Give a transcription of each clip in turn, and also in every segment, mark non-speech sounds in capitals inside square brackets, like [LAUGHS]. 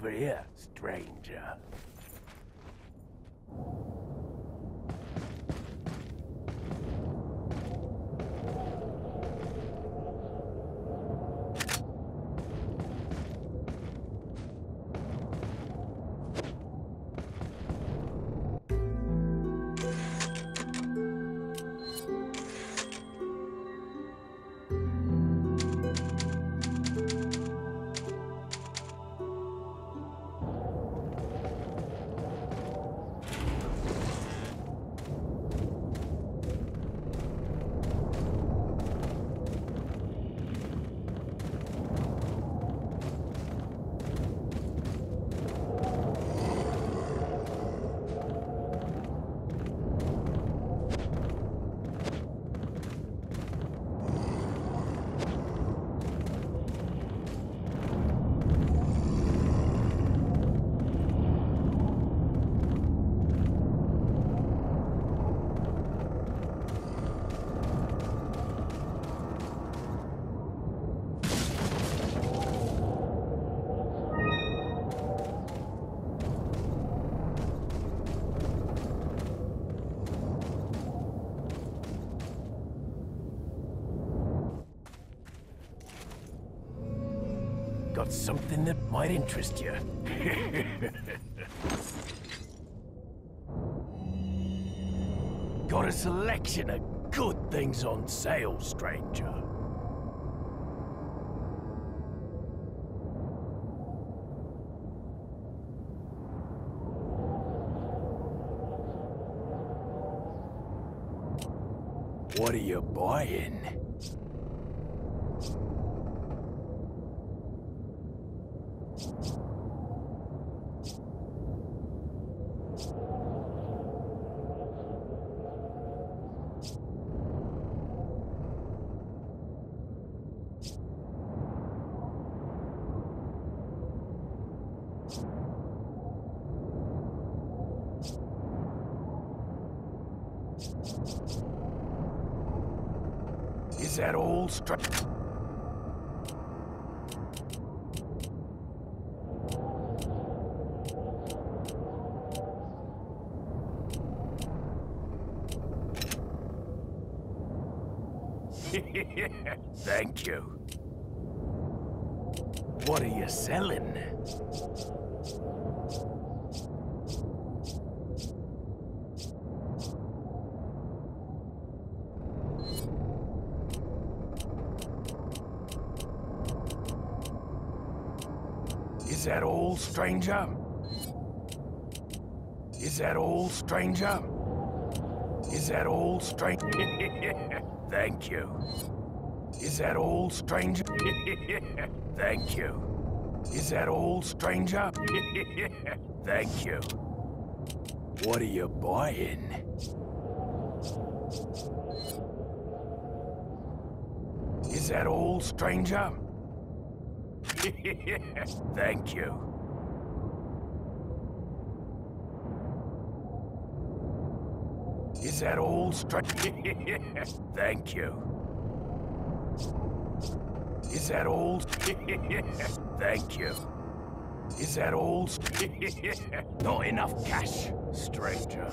over here, stranger. Might interest you. Got a selection of good things on sale, stranger. What are you buying? Is that all, stra- [LAUGHS] Thank you. What are you selling? Is that all, stranger? Is that all, stranger? That all, stranger? [LAUGHS] [LAUGHS] Thank you. Is that all, stranger? Thank you. Is that all, stranger? Thank you. What are you buying? Is that all, stranger? [LAUGHS] Thank you. Is that all, stranger? [LAUGHS] Thank you. Is that all? [LAUGHS] Thank you. Is that all? [LAUGHS] Not enough cash, stranger.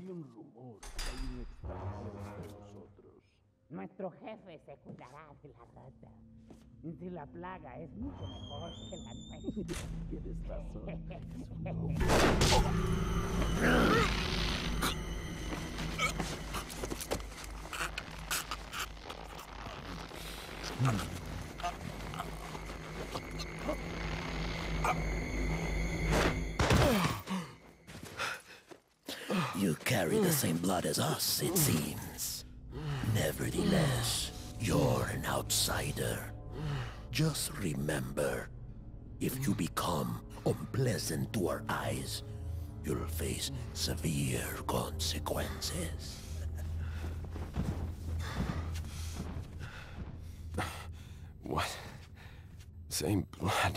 Hay un rumor, hay un extranjero entre nosotros. Nuestro jefe se cuidará de la rata. Si la plaga es mucho mejor que la nuestra. [LAUGHS] Tienes razón. [LAUGHS] blood as us, it seems. Nevertheless, you're an outsider. Just remember, if you become unpleasant to our eyes, you'll face severe consequences. What? Same blood.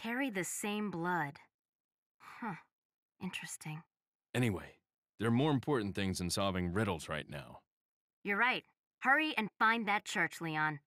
Carry the same blood. Huh. Interesting. Anyway, there are more important things than solving riddles right now. You're right. Hurry and find that church, Leon.